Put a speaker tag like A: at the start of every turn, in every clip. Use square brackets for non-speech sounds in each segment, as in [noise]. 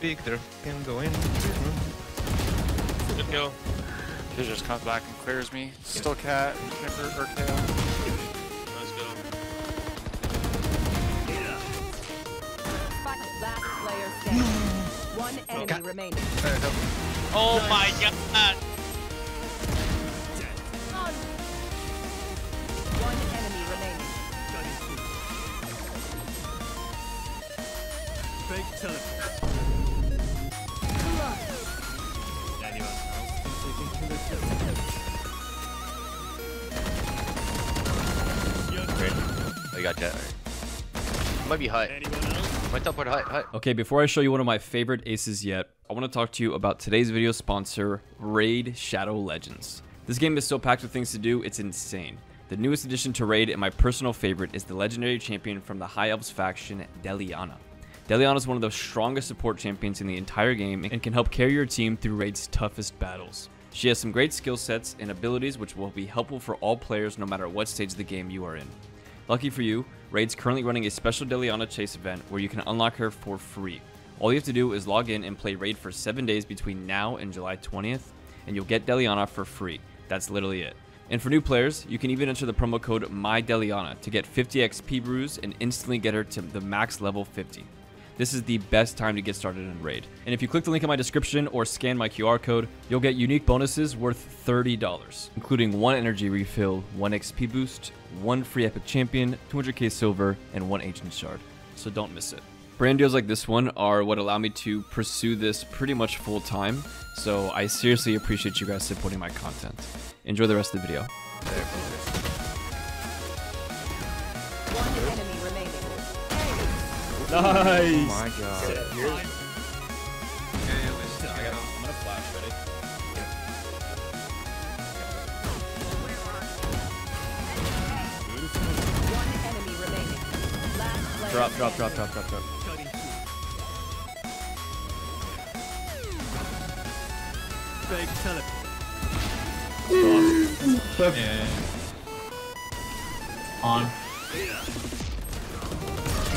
A: peek, there can go in.
B: Good kill.
C: He just comes back and clears me. Still cat, Sniffer, or tail.
B: Let's go.
D: Last player standing. One enemy remaining.
B: Oh my god!
D: One enemy remaining.
E: Fake teleport.
A: Got Jett. Might be hut. Might teleport hut. Hut.
F: Okay, before I show you one of my favorite aces yet, I want to talk to you about today's video sponsor, Raid Shadow Legends. This game is so packed with things to do, it's insane. The newest addition to Raid and my personal favorite is the legendary champion from the High Elves faction, Deliana. Deliana is one of the strongest support champions in the entire game and can help carry your team through Raid's toughest battles. She has some great skill sets and abilities which will be helpful for all players no matter what stage of the game you are in. Lucky for you, Raid's currently running a special Deliana Chase event where you can unlock her for free. All you have to do is log in and play Raid for 7 days between now and July 20th, and you'll get Deliana for free. That's literally it. And for new players, you can even enter the promo code MyDeliana to get 50 XP brews and instantly get her to the max level 50. This is the best time to get started in Raid. And if you click the link in my description or scan my QR code, you'll get unique bonuses worth $30, including one energy refill, one XP boost, one free epic champion, 200k silver, and one ancient shard. So don't miss it. Brand deals like this one are what allow me to pursue this pretty much full time, so I seriously appreciate you guys supporting my content. Enjoy the rest of the video.
D: One enemy remaining.
F: Nice!
A: Oh my god.
F: I'm gonna flash ready.
D: One enemy remaining. Last
F: Drop, drop, drop, drop, drop, drop.
E: Cutting through. Fake teleport.
G: Yeah. On.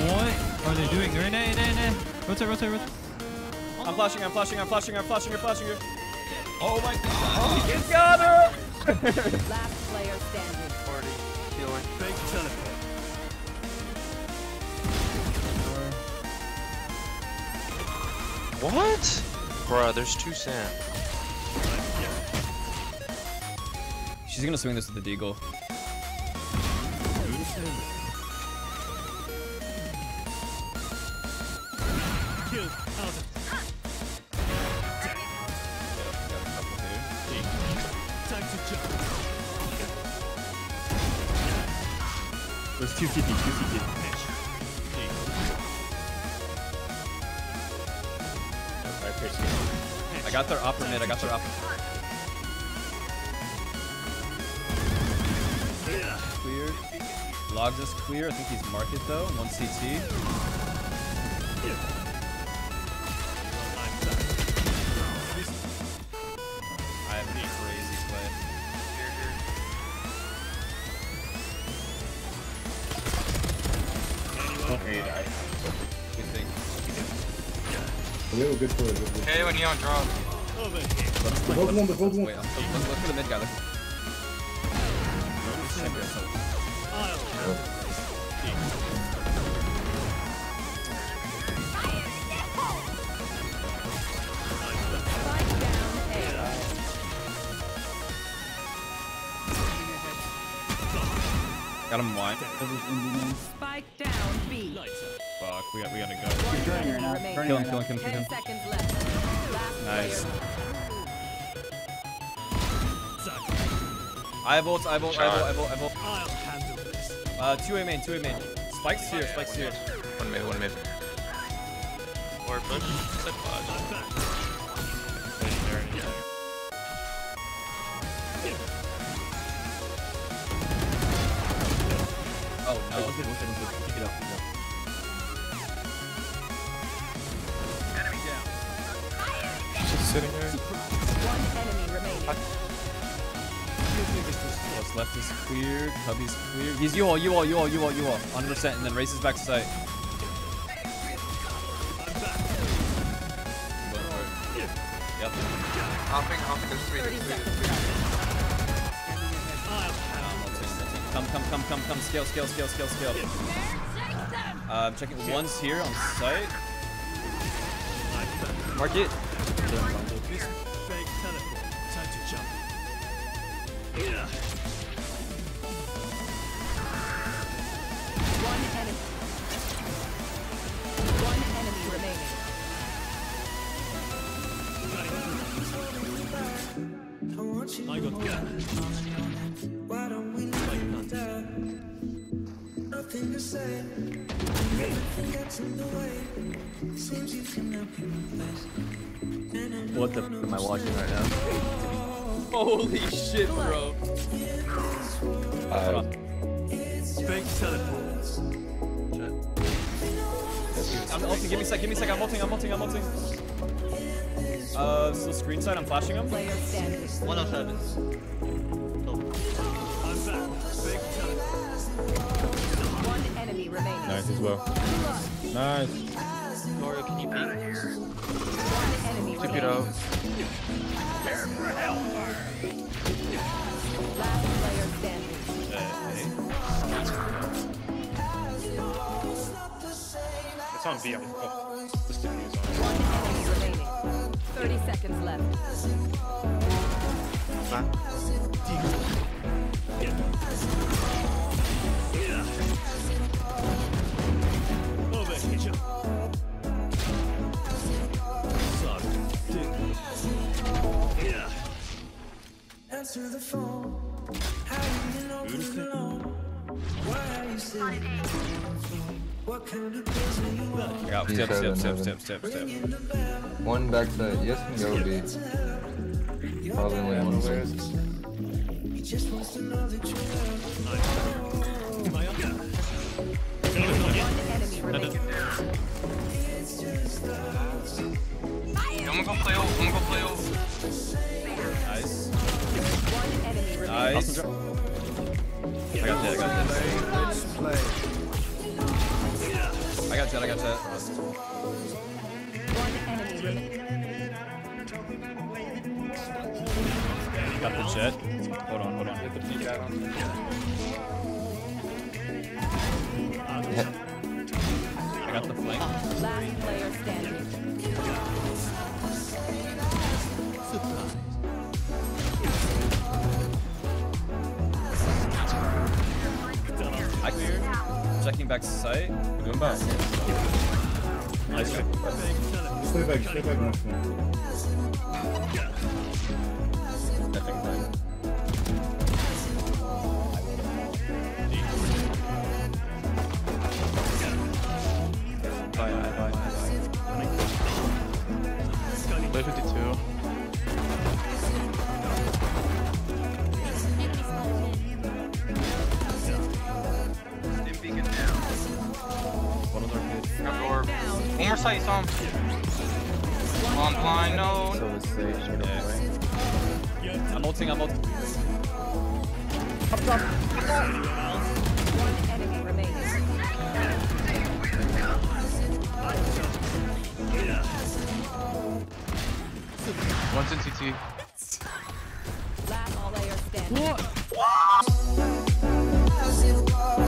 G: What are oh, they doing? They're in there, eh, eh, eh, in there, in there. Rotate, rotate, rotate.
F: I'm flashing, I'm flashing, I'm flashing, I'm flashing, I'm flashing.
G: Oh my god.
F: Oh, he got her! [laughs]
D: Last player standing.
E: Fake teleport.
A: What? Bruh, there's two sand.
F: She's gonna swing this with the deagle.
G: There's two CT.
F: I got their upper mid, I got their upper. Clear. Logs is clear. I think he's market though. One CT. Good thing.
C: Hey, when he on drop.
E: Over here.
F: Wait, I'm, let's look for the mid guy. Look. Got him wide.
D: Spike down B.
F: Fuck, we got we gotta go.
D: One enemy remaining.
F: Kill him, kill him, kill him, kill him.
D: seconds left.
F: Nice. I have ult, I have ult, I have ult, I have ult, I have ult.
E: I'll handle this.
F: Uh, two A main, two A main. Spike's here, Spike's here.
A: One mid, one mid.
B: Or push. Said flash.
E: I'm back.
F: Oh no.
A: Just sitting there.
D: One enemy remaining.
F: What's left is clear. Cubby's clear. He's you all, you all, you all, you all, you all. 100% and then races back to site. Yep.
H: Hopping, hopping, there's three, there's three.
I: seconds left.
F: Come, come, come, come, come. Scale, scale, scale, scale, scale. Uh, I'm checking. One's here on site. Mark it.
J: Fake teleport. Time to jump. Yeah.
I: One enemy. One enemy remaining.
J: I got gas.
K: What the f am I watching right now? [laughs]
F: Holy shit, bro.
J: Fake teleport.
F: I'm ulting. Give me a sec. Give me a sec. I'm ulting. I'm ulting. I'm ulting. Uh, still screen side. I'm flashing him.
I: Player standing.
C: 107.
I: Remaining.
E: Nice as well. Nice.
C: Mario, can you peek?
I: One enemy
H: Took it
I: remaining.
H: out.
I: Last player standing.
G: It's on B. I'm, oh, this dude is on.
I: One enemy remaining. 30 seconds left.
J: Over
F: I got step, step, step, step, step, step.
H: One backside. Yes, can go B. Probably only one way.
L: He just wants to know that you love
J: My uncle.
I: One enemy remaining.
H: I'm gonna go play ult. I'm gonna go play ult.
F: Nice.
I: One enemy remaining.
F: Nice. I got that. I got that. That. I got that.
I: One enemy remaining.
F: Got the Jett. Hold on. Hold on. I got the flank.
I: Last player standing.
F: Checking back to site. Doing both. Nice.
E: Stay back, stay back,
H: more sight, saw him. Um. On blind, no.
K: So it's safe, sort.
F: I'm ulting. I'm ulting.
I: One enemy remaining.
H: One's in CT.
I: Last player standing.